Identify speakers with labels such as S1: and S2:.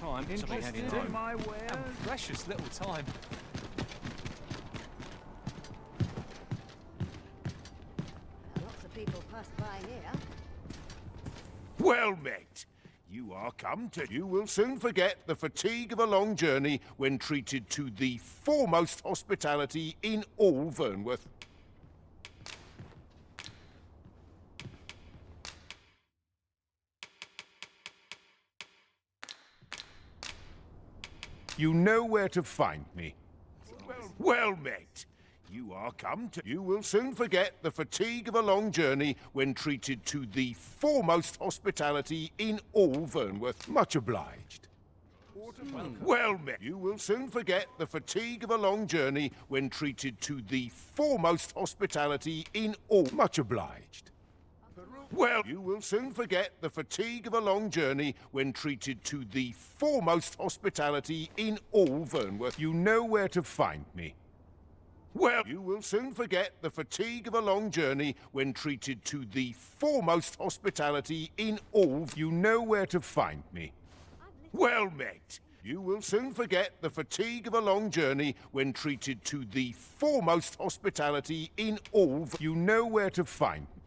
S1: time to be heading
S2: Interested in
S1: home.
S2: my
S1: And precious little time.
S3: Lots of people pass by here.
S4: Well met. You are come to. You will soon forget the fatigue of a long journey when treated to the foremost hospitality in all Vernworth. You know where to find me. Well, well met. You are come to. You will soon forget the fatigue of a long journey when treated to the foremost hospitality in all Vernworth. Much obliged. Well met. You will soon forget the fatigue of a long journey when treated to the foremost hospitality in all. Much obliged. Well, you will soon forget the fatigue of a long journey when treated to the foremost hospitality in all Vernworth. You know where to find me. Well, you will soon forget the fatigue of a long journey when treated to the foremost hospitality in all. You know where to find me. Well met. You will soon forget the fatigue of a long journey when treated to the foremost hospitality in all. You know where to find me.